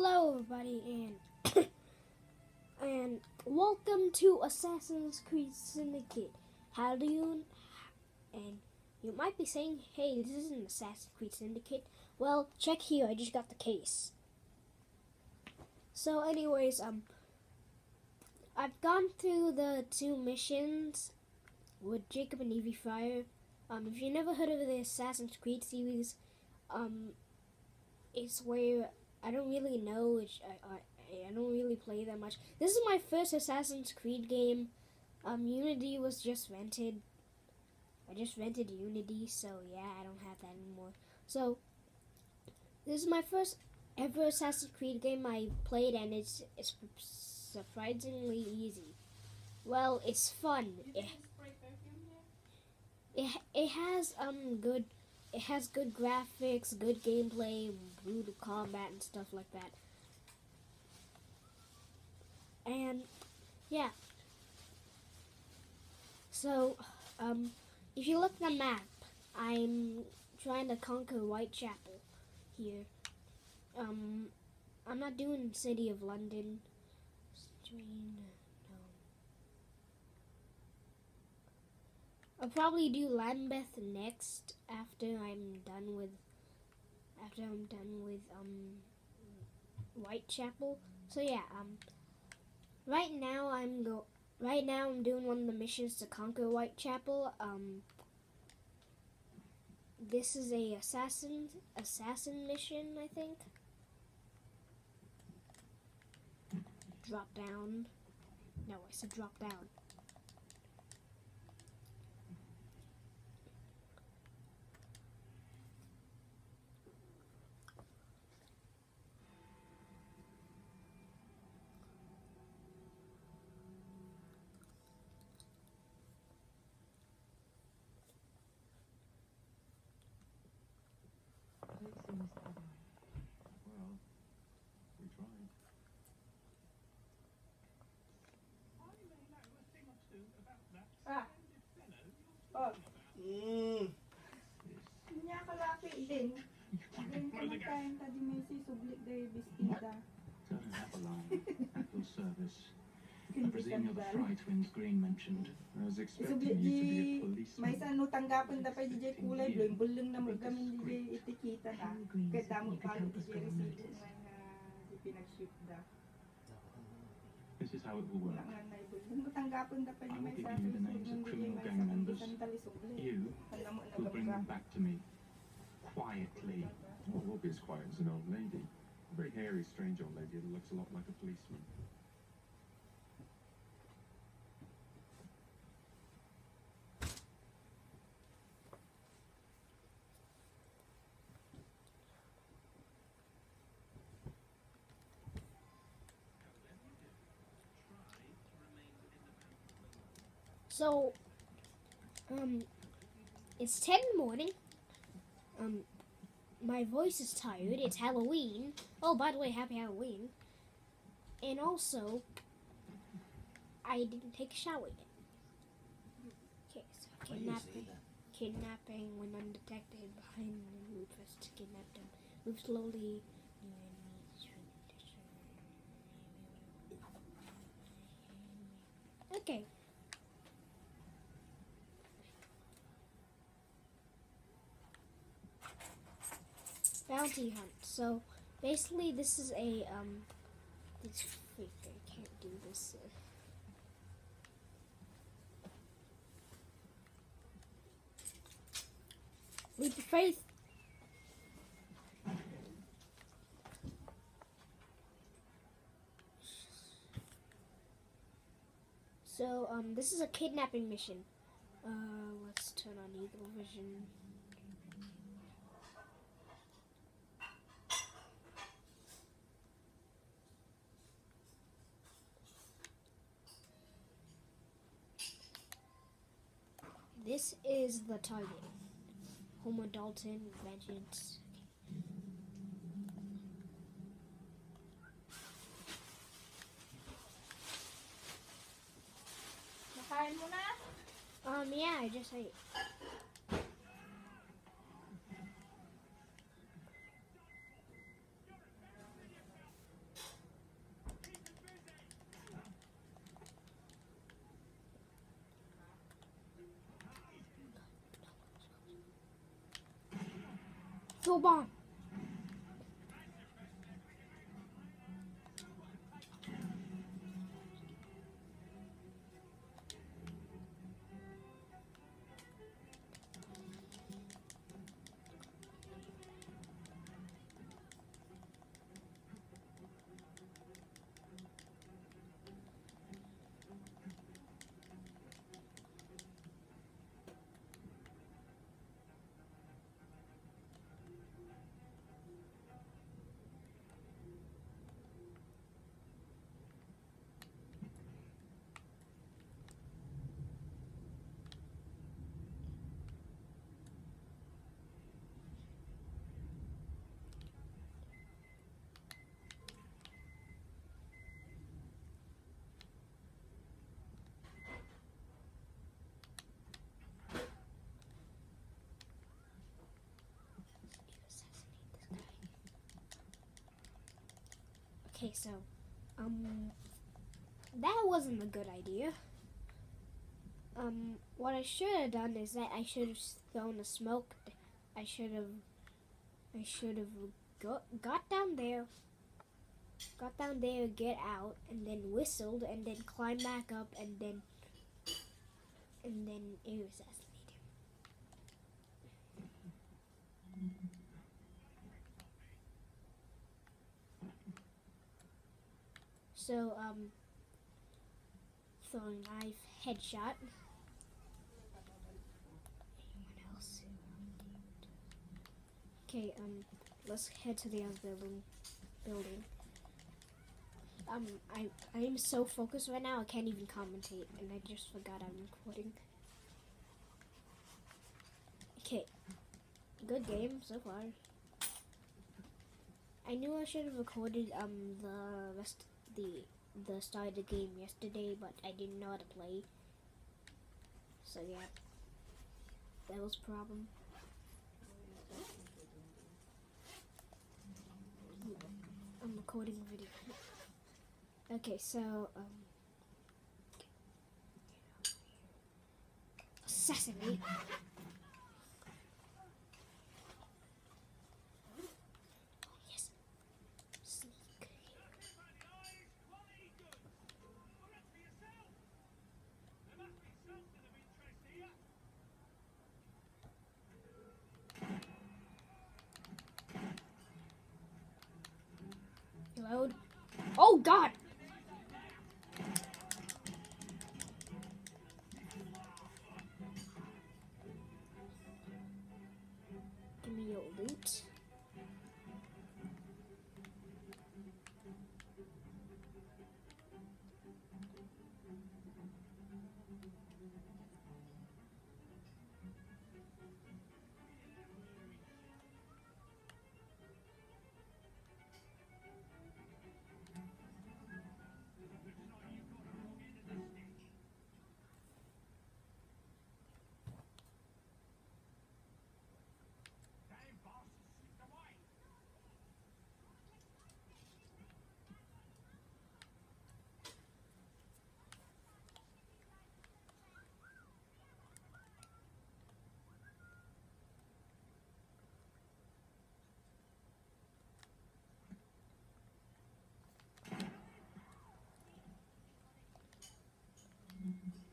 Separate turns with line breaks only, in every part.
Hello, everybody, and and welcome to Assassin's Creed Syndicate. How do you? And you might be saying, "Hey, this isn't Assassin's Creed Syndicate." Well, check here. I just got the case. So, anyways, um, I've gone through the two missions with Jacob and Evie Frye. Um, if you never heard of the Assassin's Creed series, um, it's where I don't really know. Which I, I I don't really play that much. This is my first Assassin's Creed game. Um, Unity was just rented. I just rented Unity, so yeah, I don't have that anymore. So this is my first ever Assassin's Creed game I played, and it's it's surprisingly easy. Well, it's fun. It, it, it has um good it has good graphics, good gameplay, brutal combat and stuff like that. And yeah. So, um, if you look at the map, I'm trying to conquer Whitechapel here. Um, I'm not doing City of London. I'll probably do Lambeth next after I'm done with after I'm done with um Whitechapel. So yeah, um right now I'm go right now I'm doing one of the missions to conquer Whitechapel. Um this is a assassin assassin mission, I think. Drop down. No, I said drop down.
Oh.
Mm.
Niya kalaki din. Din kumakain ta di may sisublik dahi
biskida. Turn that line at your service. I presume you're the Fry Green mentioned. Was expecting to be a policeman.
May sanu ano, tanggapan dapat DJ kulay blue. Bulong na mo kami DJ etikita na. Kaya damo pa DJ resibo na di pinag-shift da.
How it will work.
nga na ibulong mo tanggapan ta pa di
I will give you the names of criminal gang members. You will bring them back to me quietly.
Well, we'll be as quiet as an old lady. A very hairy, strange old lady that looks a lot like a policeman.
So, um, it's 10 in the morning. Um, my voice is tired. It's Halloween. Oh, by the way, happy Halloween. And also, I didn't take a shower yet. Okay, so kidnapping, kidnapping when undetected behind the Rufus to kidnap them. Move slowly. Okay. Bounty hunt. So basically, this is a um. This freak, I can't do this. Leap of faith. So um, this is a kidnapping mission. Uh, let's turn on Eagle Vision. This is the target. Homer Dalton, Vengeance.
Nakain mo na?
Um, yeah, I just ate. 超棒 Okay, so, um, that wasn't a good idea. Um, what I should have done is that I should have thrown a smoke. I should have, I should have got got down there, got down there, get out, and then whistled, and then climb back up, and then, and then it was him. So, um, throwing knife, headshot. Anyone else? Okay, um, let's head to the other building. Building. Um, I I am so focused right now I can't even commentate, and I just forgot I'm recording. Okay, good game so far. I knew I should have recorded um the rest the the start of the game yesterday, but I didn't know how to play. So yeah, that was a problem. I'm recording a video. Okay, so um, assassinate. Yes. Sneak. Oh God!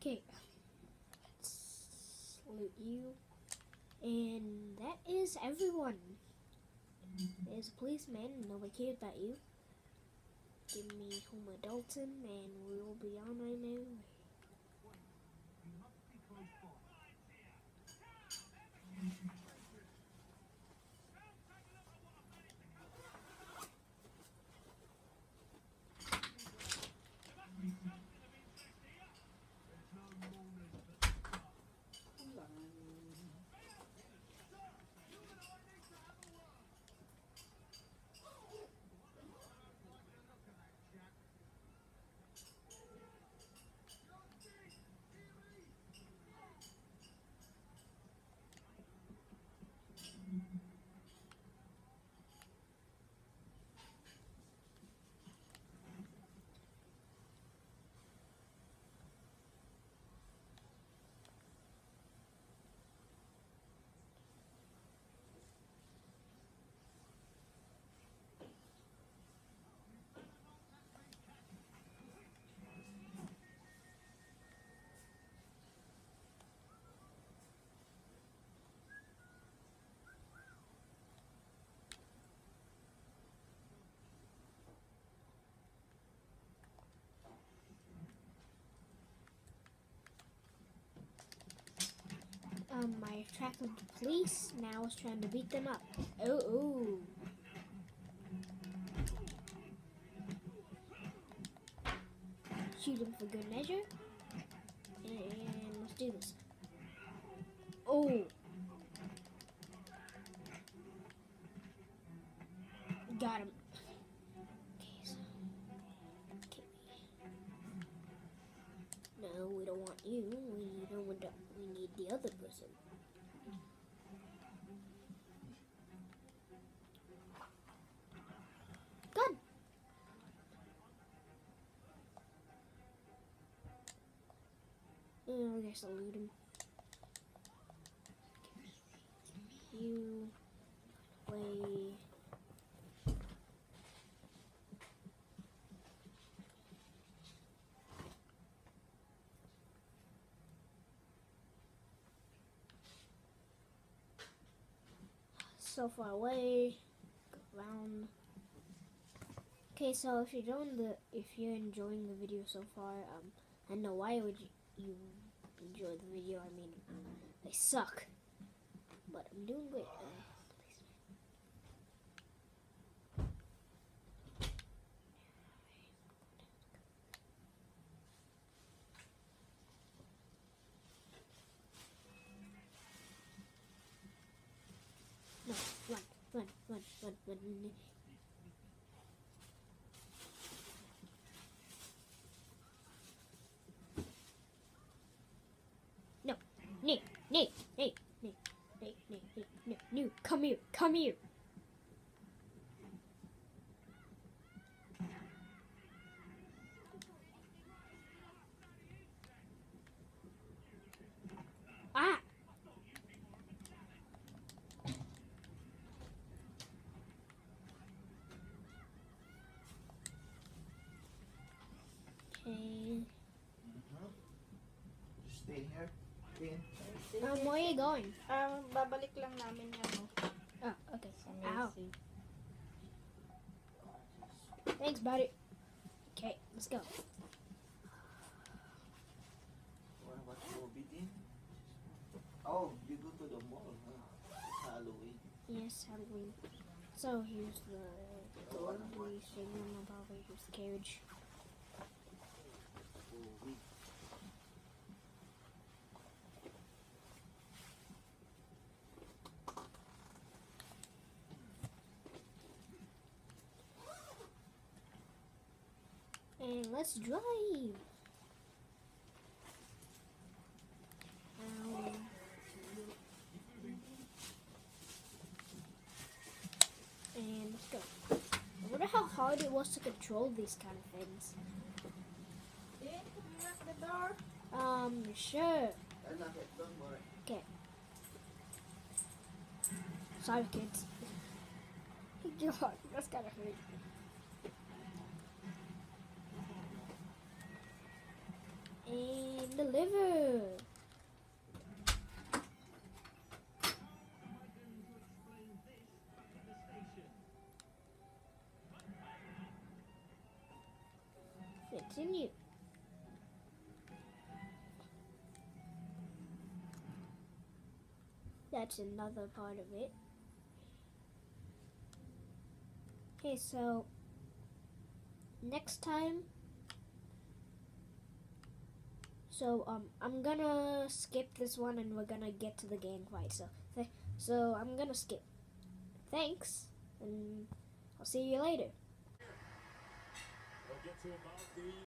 Okay. Let's loot you. And that is everyone. There's a policeman, nobody cares about you. Give me Homer Dalton and we'll be on our merry way. track of the police. Now it's trying to beat them up. Oh, ooh. Shoot them for good measure. And let's do this. Oh. Got him. Okay, so. Okay. No, we don't want you. We don't We need the other person. Good. Oh, mm, I guess I'll loot him. You play. So far away. Go around. Okay, so if you're doing the, if you're enjoying the video so far, um, I know why would you, you enjoy the video? I mean, they suck, but I'm doing great. Uh, no, no, no, no, no, no, no, come here, come here. Ah! Okay. Mm-hmm.
Just stay here. Stay in.
Um, where are you going?
Ah, babalik lang namin yan, no?
Oh, okay.
Sa
Ow.
Macy.
Thanks, buddy. Okay, let's go.
what what movie din? Oh, you go to the mall, huh? Halloween.
Yes, Halloween. So here's the door. We signal about here's the carriage.
Movie.
And let's drive. Ow. And let's go. I wonder how hard it was to control these kind of things. Um, sure.
Okay.
Sorry, kids. God, that's gotta hurt. Deliver. Continue. That's another part of it. Okay, so next time. So um, I'm gonna skip this one, and we're gonna get to the gang fight. So, th- so I'm gonna skip. Thanks, and I'll see you later.